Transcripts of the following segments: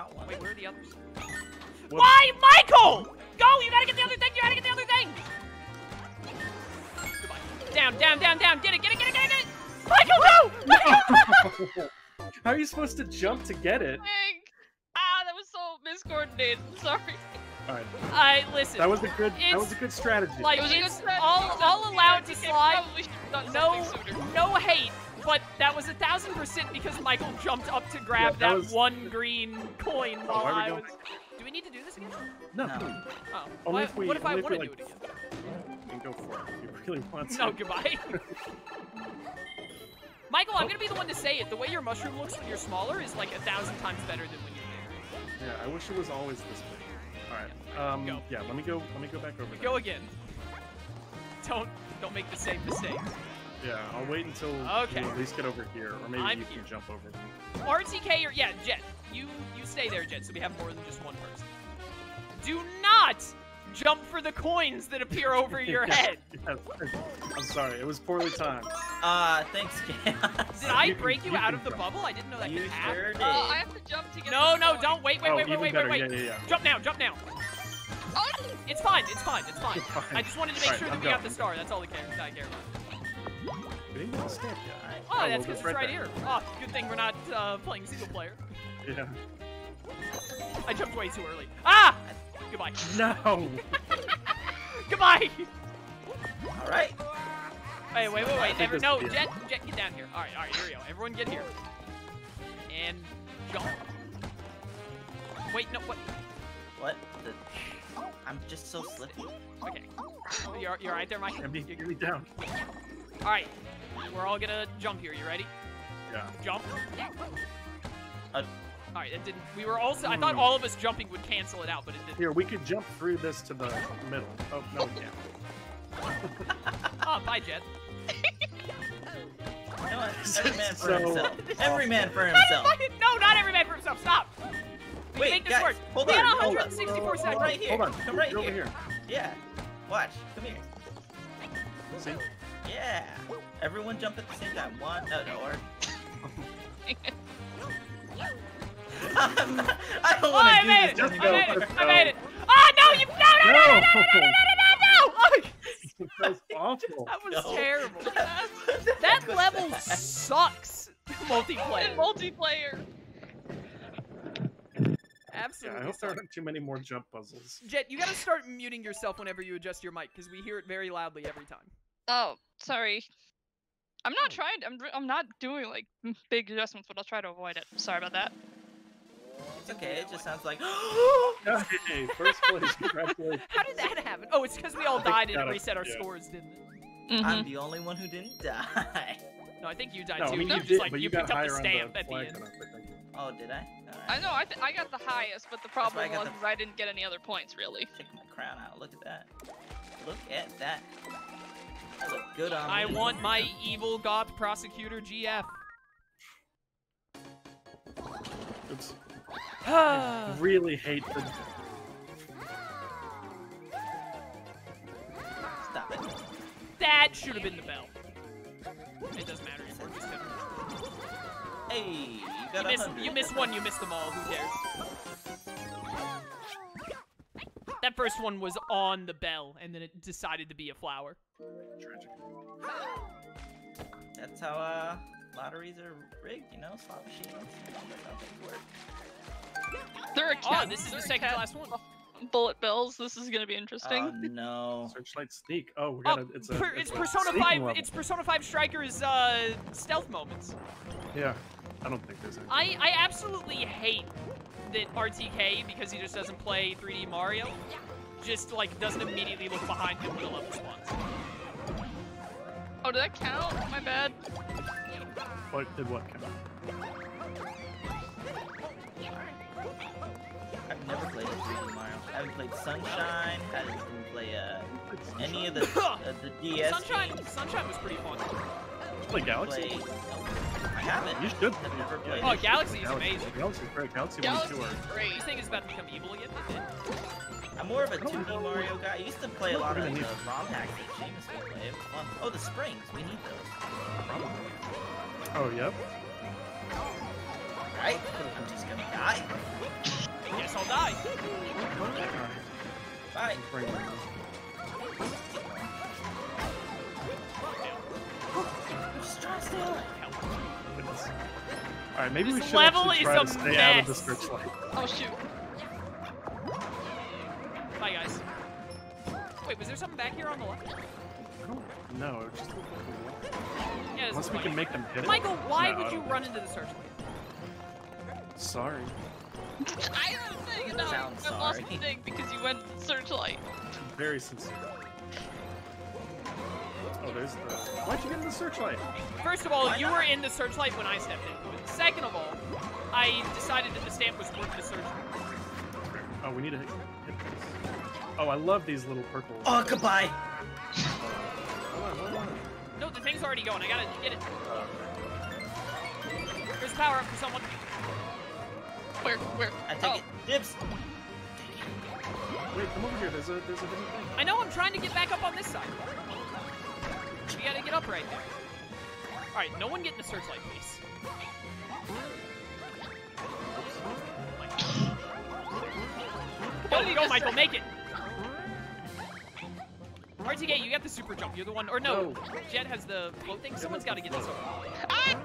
got one. Wait, where are the others? What- Why, Michael? Go! You gotta get the other thing. You gotta get the other thing. Goodbye. Down, down, down, down. Get it, get it, get it, get it. Get it. Michael, go! Michael, go! How are you supposed to jump to get it? Ah, that was so miscoordinated. Sorry. All right, I listen. that was a good. That was a good strategy. like It was a good it's strategy, all, so all allowed to slide. Probably should have done No, no hate, but that was a thousand percent because Michael jumped up to grab that that, was- one green coin while why are we I was. Do we need to do this again? no, No. Oh, Only if we- what if I only if want to like- do it again? you can go for it. if You really want to. No, goodbye. Michael, I'm gonna be the one to say it. The way your mushroom looks when you're smaller is like a thousand times better than when you're bigger. Yeah, I wish it was always this big. All right. Um. Go. Yeah. Let me go. Let me go back over. there. Go again. Don't don't make the same mistake. Yeah. I'll wait until Okay. you at least get over here, or maybe I'm you here. can jump over. RTK or yeah, Jet. You you stay there, Jet. So we have more than just one person. Do not jump for the coins that appear over your Yes, head. yes. I'm sorry. It was poorly timed. Uh, thanks, Chaos. Did I You can- break you, you out of the jump. bubble? I didn't know that You could happen. sure did. Uh, I have to jump to get No, no, coin. don't. Wait, wait, oh, wait, wait, wait, better. wait, wait. Yeah, yeah, yeah. Jump now, jump now. Oh, It's fine, it's fine, it's fine. It's fine. I just wanted to make Alright, sure that I'm we got the star. That's all that cares, I care about. We didn't get a stamp yet. Alright. Oh, that's well, because it's right right there. here. Oh, good thing we're not uh, playing single player. Yeah. I jumped way too early. Ah! Goodbye. No. Goodbye! All right. Wait, wait, wait, wait. think Ever, this no, will be it. Jet, Jet, get down here. All right, all right, here we go. Everyone get here. And jump. Wait, no, what? What? The... I'm just so slippy. Okay. You're, you're right there, Mike. Get me, You- get me down. All right. We're all gonna jump here. You ready? Yeah. Jump. Uh, all right, it didn't. We were also. I thought Hmm. all of us jumping would cancel it out, but it didn't. Here, we could jump through this to the middle. Oh no, we can't. Oh, bye, Jet. You know what? Every man for So himself. Every man for himself. no, not every man for himself. Stop. We Wait, can make this guys, work. hold we on, got hold on. 164 Come seconds. right here. Hold on. Come right You're over here. here. Yeah. Watch. Come here. See? Yeah. Everyone jump at the same time. One. No, no. Or. I'm not- I don't Oh, want I to made do it. this. I go, made it. I made it. Oh no! You no no no no no no no no no no! no! Oh, that was awful. that was No. terrible. What That level that? sucks. Multiplayer. in multiplayer. Yeah, I hope there sucks. aren't too many more jump puzzles. Jet, you gotta start muting yourself whenever you adjust your mic because we hear it very loudly every time. Oh, sorry. I'm not trying. I'm. r- I'm not doing like big adjustments, but I'll try to avoid it. Sorry about that. It's okay. It just sounds like. Hey, first place, congratulations. How did that happen? Oh, it's because we all I died and gotta- reset our yeah. scores, didn't it? Mhm. I'm the only one who didn't die. No, I think you died No, too. I mean you you just did, like but you, you got picked up the on stamp the at the end. cutoff, Oh, did I? I know. I, th- I got the highest, but the problem was the- I didn't get any other points really. Check my crown out. Look at that. Look at that. I look good on I want my evil goth prosecutor GF. Oops. I really hate the. Stop it. that should have been the bell. It doesn't matter anymore. Just him. Hey, you You got a miss, you miss one, you miss them all. Who cares? That first one was on the bell, and then it decided to be a flower. Tragic. That's how uh lotteries are rigged, you know, slot machines. That's how things work. They're a Oh, this is the second cat last one. Bullet bills. This is gonna be interesting. Oh no. Searchlight sneak. Oh, we Oh, gotta. It's a. per- it's a Persona sneaking 5. level. It's Persona 5 Striker's uh, stealth moments. Yeah. I don't think there's any. I I absolutely hate that RTK because he just doesn't play 3D Mario. Just like doesn't immediately look behind him when a level spawns. Oh, did that count? My bad. What did what count? I've never played a 3D Mario. I haven't played Sunshine. I didn't play uh any of the uh, the DS Sunshine games. Sunshine was pretty fun. Play Galaxy. Played. I haven't. You should. I've never played. Oh. Galaxy is amazing. Galaxy's great. Galaxy 1 and Galaxy 2 are. is great. You think it's about to become evil again? more of a 2D Mario guy. I used to play a lot of the ROM hacks that James would play. It was fun. Oh, the springs. We need those. Oh, yep. Right? I'm just gonna die. I guess I'll die. Bye. Alright, maybe this we should level is try to stay mess. out of the. Oh shoot. Wait, was there something back here on the left? No, it just looks cool. Yeah, Unless is we can make them hit it. Michael, why No, would you run into the searchlight? Sorry. I don't think no. Sounds I lost sorry. the thing because you went to the searchlight. Very sincere. Oh, there's the. Why'd you get in the searchlight? First of all, Why you not? were in the searchlight when I stepped into it. Second of all, I decided that the stamp was worth the searchlight. Oh, we need to hit, hit this. Oh, I love these little purple. Oh, goodbye. Hold on, hold on. No, the thing's already going. I gotta get it. There's power up for someone. Where? Where? I take oh. it. Dibs. Wait, come over here. There's a there's a hidden thing. I know I'm trying to get back up on this side. We gotta get up right there. Alright, no one get in the searchlight, please. Oh go, go, Michael, make it! RTK, you got the super jump. You're the one, or no, No. Jet has the float thing. Someone's got to get this over. Ah!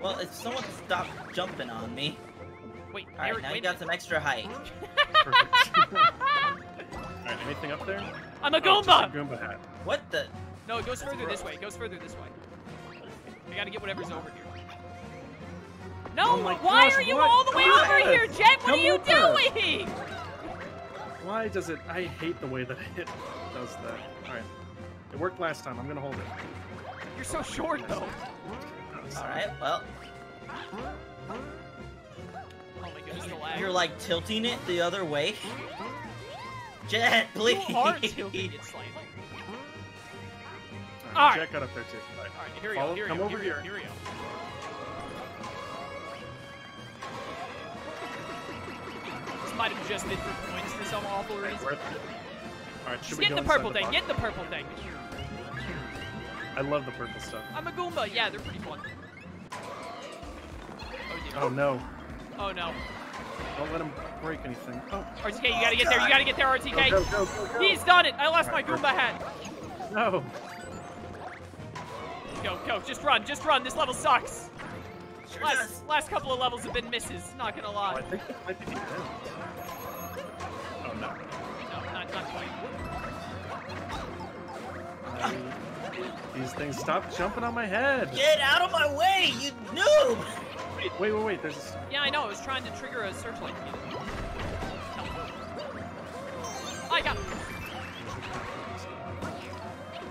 Well, if someone stopped jumping on me. Wait, All right, Eric, now you got some extra height. Perfect. Alright, anything up there? I'm a Goomba! Oh, just a Goomba! Goomba hat. What the? No, it goes further this way. It goes further this way. I gotta get whatever's over here. No, Oh why gosh, are you what? all the way Come over here, Jet? What Come are you over. doing? Why does it? I hate the way that it does that. Alright. It worked last time. I'm gonna hold it. You're so short, though. Oh, All Well, Oh my goodness, the lag. you're like tilting it the other way. Jet, please. You are tilting it slightly. Alright, Alright. Jack got up there too. Alright. All right, here we go. Here come over here, here. we go. Here we go. This might have just been for points for some awful reason. Worth it. Alright, should Just we get go the inside purple thing. box? Get the purple thing. I love the purple stuff. I'm a Goomba. Yeah, they're pretty fun. Oh. Oh no. Oh no. Don't let him break anything. Oh, RTK, you gotta get there. You gotta get there, RTK. go, go, go, go. He's done it. I lost my Alright, Goomba hat. No. Go, go. Just run. Just run. This level sucks. Sure Last, does. last couple of levels have been misses. Not gonna Oh, lie. I think it might These things stop jumping on my head. Get out of my way, you noob! Wait, wait, wait, wait. There's a... s- Yeah, I know. I was trying to trigger a searchlight. I got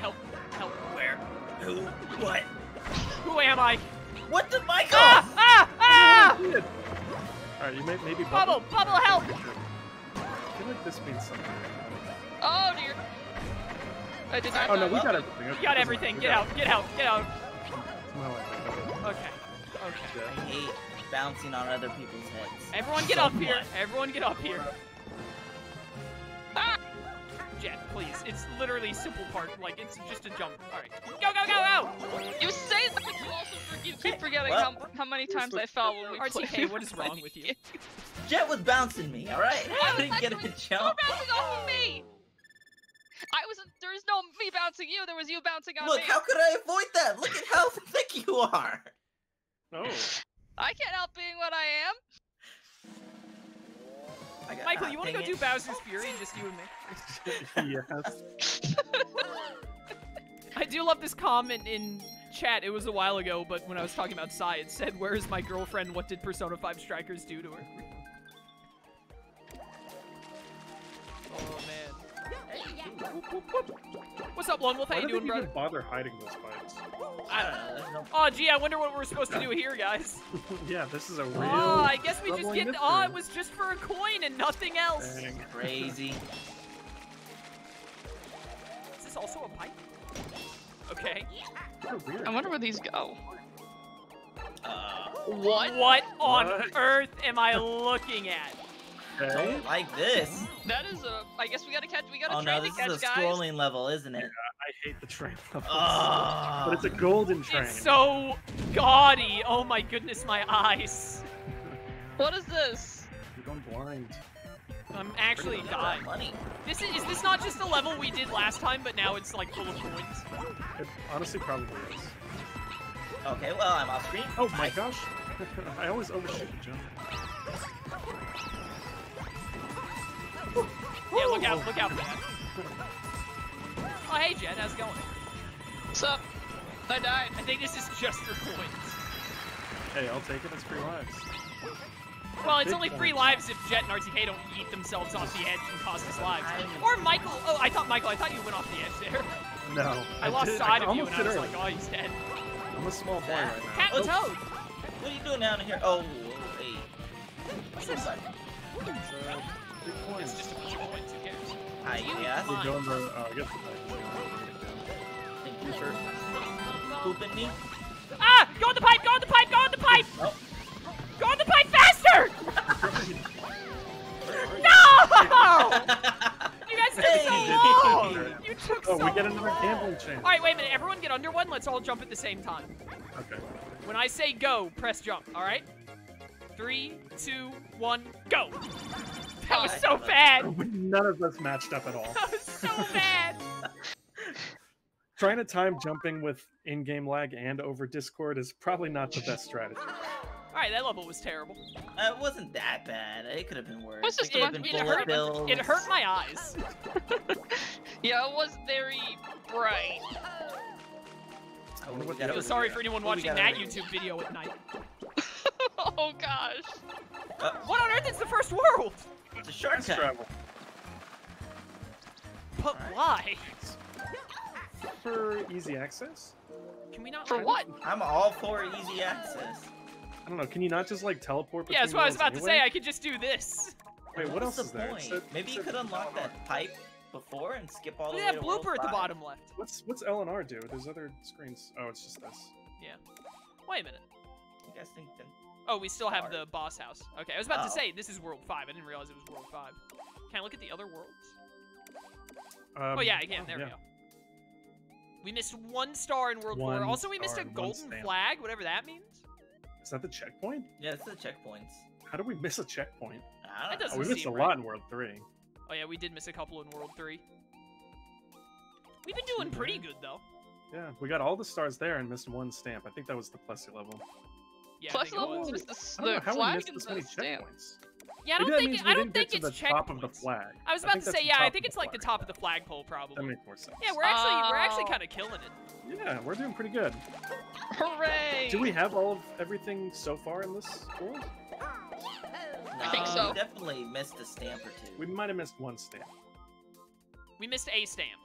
help. Help. Where? Who? What? Who am I? What the Michael? Ah! Ah! Ah! Alright, you may maybe Bubble! Bubble, help! I feel like this means something. Oh. I did not. Oh no, we got everything. You got everything. Get out. Get out. Get out. Somehow I got it. Okay. Okay. I hate bouncing on other people's heads. Everyone get up here. Everyone get up here. Ah! Jet, please. It's literally simple part. Like, it's just a jump. Alright. Go, go, go, go! You say that, but you also you keep forgetting Well, how, how many times I fell when we RTK, played. what is wrong with you? Jet was bouncing me, alright? I was didn't get a actually jump. You're bouncing off of me. I wasn't. There was no me bouncing you. There was you bouncing on Look, me. how could I avoid that? Look at how thick you are. Oh. I can't help being what I am. I got Michael, hot, you wanna go dang do it. Bowser's Fury? Just you and me? yes. I do love this comment in chat. It was a while ago, but when I was talking about Sae, it said, Where is my girlfriend? What did Persona 5 Strikers do to her? What's up, Lone Wolf? How Why you doing, they brother? even bother hiding those fights? I don't know. Oh, gee, I wonder what we're supposed to do here, guys. yeah, this is a real. Oh, I guess we just troubling get. Oh, it was just for a coin and nothing else. Dang. Crazy. Is this also a pipe? Okay. I wonder where these go. Uh, What? What on What? earth am I looking at? Okay. don't like this. That is a. I guess we gotta catch. We gotta Oh train no, to this catch is a guys. scrolling level, isn't it? Yeah, I hate the train levels. Oh. But it's a golden train. It's so gaudy. Oh my goodness, my eyes. What is this? You're going blind. I'm actually Look dying. Money. This is, is this not just the level we did last time, but now it's like full of coins? It honestly probably is. Okay, well, I'm off screen. Oh my Nice. gosh! I always overshoot the jump. Yeah, look out, look out for that. Oh, hey, Jet, how's it going? What's up? I died. I think this is just for coins. Hey, I'll take it. It's free lives. Well, it's Big only three coins. lives if Jet and RTK don't yeet themselves off the edge and cost us lives. Or Michael. Oh, I thought Michael. I thought you went off the edge there. No. I lost did- sight of you, and I was earlier. like, oh, he's dead. I'm a small boy right now. Cat and Oh. Toad. What are you doing down here? Oh, hey. What's this? It's, Hi, You yes. mind? We're going to. Oh, I guess Thank you for pooping me. Ah! Go on the pipe! Go on the pipe! Go on the pipe! Oh, Go on the pipe faster! no! You guys took so Hey. long. You took Oh, so we get another long. gambling chance. All right, wait a minute. Everyone get under one. Let's all jump at the same time. Okay. When I say go, press jump. All right. Three, two, one, go. That was so bad. None of us matched up at all. That was so bad. Trying to time jumping with in-game lag and over Discord is probably not the best strategy. All right, that level was terrible. Uh, it wasn't that bad. It could have been worse. What's this it could have It, been it hurt. bills. It hurt my eyes. Yeah, it was very bright. Oh, wonder we what got So sorry here. for anyone watching that over here? YouTube video at night. oh gosh. Uh, What on earth is the first world? It's a Fast travel. But why? For easy access? Can we not? For what? I'm all for easy access. I don't know. Can you not just like teleport? Yeah, that's what I was about worlds to say. I could just do this. Wait, what What's else is the there? point? It said- Maybe you could unlock that pipe before and skip all Look the way that blooper at the bottom left. What's what's L and R do? There's other screens. Oh, it's just this. Yeah. Wait a minute. You guys think then? Oh, we still have the boss house. Okay, I was about to Oh. say this is World Five. I didn't realize it was World Five. Can I look at the other worlds? Um, oh yeah, again. There yeah. we go. We missed one star in World Four. Also, we missed a star and one golden flag, whatever that means. Is that the checkpoint? Yeah, it's the checkpoints. How do we miss a checkpoint? I That don't Oh, we missed a seem lot in World Three. Oh yeah, we did miss a couple in World Three. We've been doing pretty good though. Yeah, we got all the stars there and missed one stamp. I think that was the Plessie level. Yeah, I Plus level was. was just I don't the how flag and the many stamp. checkpoints. Yeah, I don't that think means it, we I don't think it's the top of the flag. I was about think to say, yeah, I think it's like the top of the flagpole, probably. That probably. makes more sense. Yeah, we're actually we're actually Oh. kind of killing it. Yeah, we're doing pretty good. Hooray! Do we have all of everything so far in this world? I think so. you definitely missed a stamp or two. We might have missed one stamp. We missed a stamp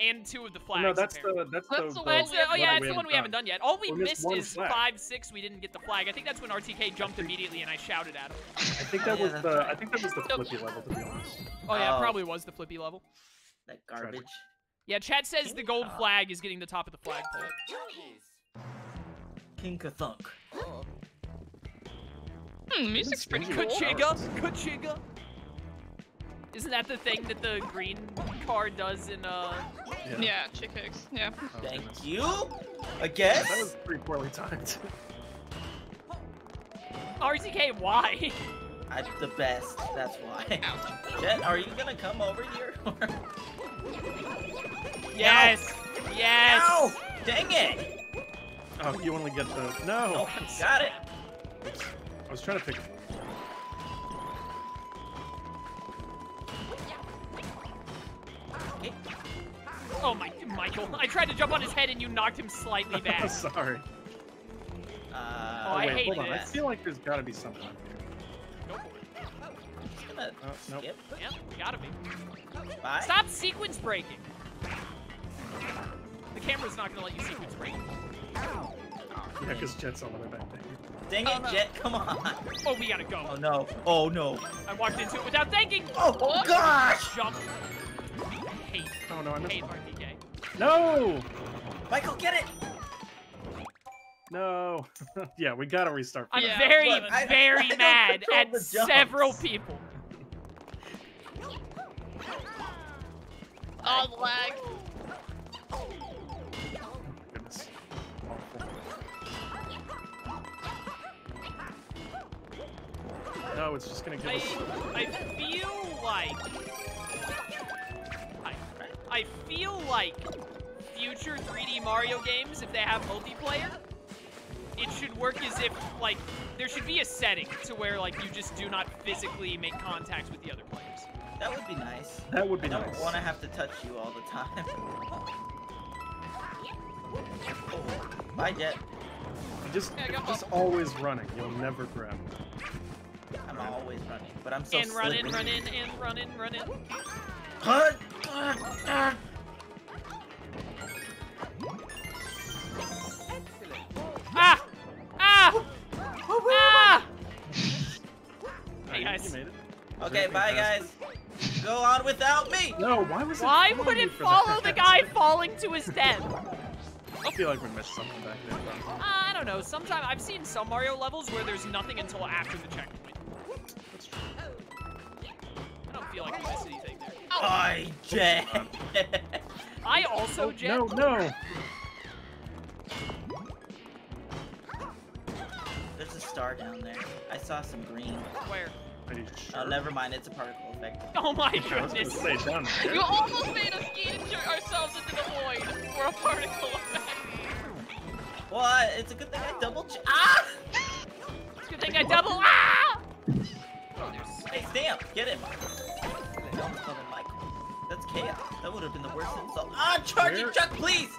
and two of the flags. no, that's apparently. the that's, That's the, the the That's the, oh one yeah, we that's the one we haven't done yet. All we, We missed missed is flag. five, six. We didn't get the flag. I think that's when RTK jumped immediately and I shouted at him. I think that was the. I think that was the flippy level to be honest. Oh yeah, Oh. probably was the flippy level. That garbage. Yeah, Chad says the gold Oh. flag is getting the top of the flagpole. King Ka-thunk. Hmm, music's pretty good, cool. Kachiga, Kachiga. Isn't that the thing that the green car does in uh? Yeah, Chick Hicks. Yeah. Oh, Thank goodness. you. I Yeah, guess. that was pretty poorly timed. RTK, why? I'm the best. That's why. Ouch. Jet, are you gonna come over here? yes, yes. Ow! Dang it! oh, you only get the no. Oh, got it. I was trying to pick. Oh my, Michael! I tried to jump on his head and you knocked him slightly back. Sorry. Uh, Oh, I wait, hate hold on. I feel like there's got to be something up here. Go for it. Oh, nope. skip. Yep, gotta be. Bye. Stop sequence breaking. The camera's not gonna let you sequence break. Yeah, because Jet's all the way back there. Dang Oh, it, no. Jet, come on. Oh, we gotta go. Oh no. Oh no. I walked into it without thinking. Oh, oh gosh! Jump. Hate, Oh no, I missed hate one. RTK. No! Michael, get it! No. yeah, we gotta restart. I'm Yeah, very, look, I- I very mad at several people. Oh, the lag. Goodness. No, it's just gonna give I, us. I feel like I, I feel like future 3D Mario games, if they have multiplayer, it should work as if like there should be a setting to where like you just do not physically make contact with the other players. That would be nice. That would be nice. I don't want to have to touch you all the time. Oh, Bye, Jet. You just, Yeah, just up. always running. You'll never grab. I'm always running, but I'm so and running, running, slippery. and run in, run Ah, ah. Ah! Hey, guys. You made it. Okay, bye, guys. Go on without me. No, why was it? Why would you it follow the guy falling to his death? I feel like we missed something back there. Bro. I don't know. Sometimes I've seen some Mario levels where there's nothing until after the checkpoint. There. Bye, Jet. I also Oh, jet. no, no. There's a star down there. I saw some green. Where? Are you Oh, never mind. It's a particle effect. Oh my I goodness. say down there. You almost made us get ourselves into the void for a particle effect. Well, I- it's a good thing I double ch- Ah! It's a good thing I double. Ah! Oh, there's. Hey, Stamp, get him. I chaos. That would have been the worst insult. Ah, charging Where- Chuck, please.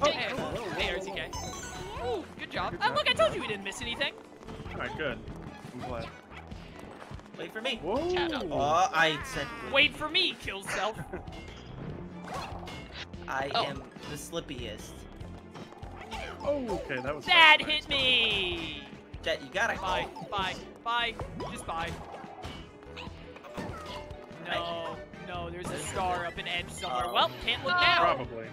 Okay. Hey, hey, RTK. Ooh, good job. Good Ah, job, look, I told you we didn't miss anything. All right, good. I'm glad. Wait for me. Whoa. Oh, I said. Wait for me, kill self. I Oh. am the slippiest. Oh, okay, that was. That nice. hit me. Jet, you gotta Bye, go. bye, bye. Just bye. No, no, there's a star up an edge somewhere. Oh. Well, can't look now. Probably.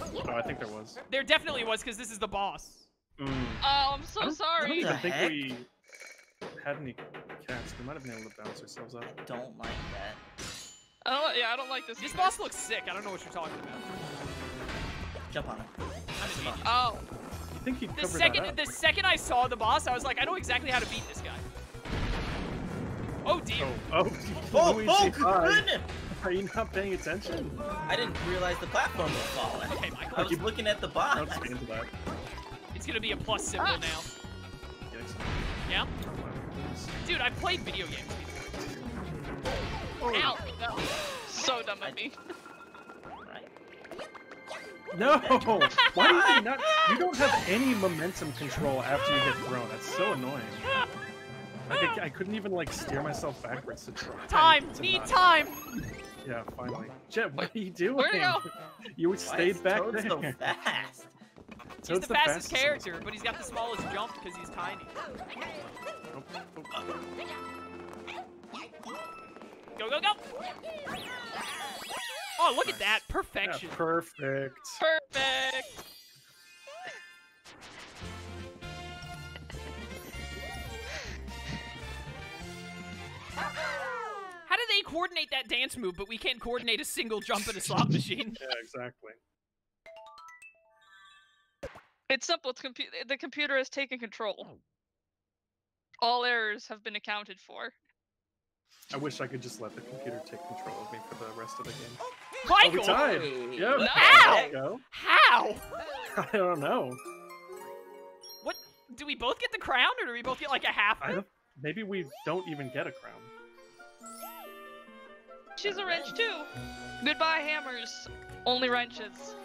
Oh, I think there was. There definitely was, because this is the boss. Mm. Oh, I'm so I don't- I don't even think heck? we had any cats. We might have been able to bounce ourselves up. I don't like that. I don't, yeah, I don't like this. This boss looks sick. I don't know what you're talking about. Jump on him. I'm in Oh, I think he The covered second, that the second I saw the boss, I was like, I know exactly how to beat this guy. Oh dear. Oh, oh, Oh, Luigi, oh, goodness! Are you not paying attention? I didn't realize the platform was falling. Okay, Michael. I was looking at the box. Don't stand to. It's gonna be a plus symbol Ah. now. Yeah? Oh, my goodness. Dude, I've played video games before. Oh, ow. No. So dumb of me. No! Why do you not? You don't have any momentum control after you get thrown. That's so annoying. Like I, I couldn't even like steer myself backwards to try. Time! to Need not- time! Yeah, finally. Jet, what are you doing? Where'd it go? You Why stayed is back Toad there. so fast? He's Toad's the fastest fastest. character, but he's got the smallest jump because he's tiny. Oh, oh. Go, go, go! Oh, look at Nice. that. Yeah, Perfection. perfect. Perfect. How do they coordinate that dance move, but we can't coordinate a single jump in a slot machine? Yeah, exactly. It's simple. It's compu- the computer has taken control. All errors have been accounted for. I wish I could just let the computer take control of me for the rest of the game. Oh, we Michael! tied. Hey. Yep. No. How? Go. How? I don't know. What? Do we both get the crown, or do we both get like a half? I don't, maybe we don't even get a crown. She's a wrench too. Goodbye, hammers. Only wrenches.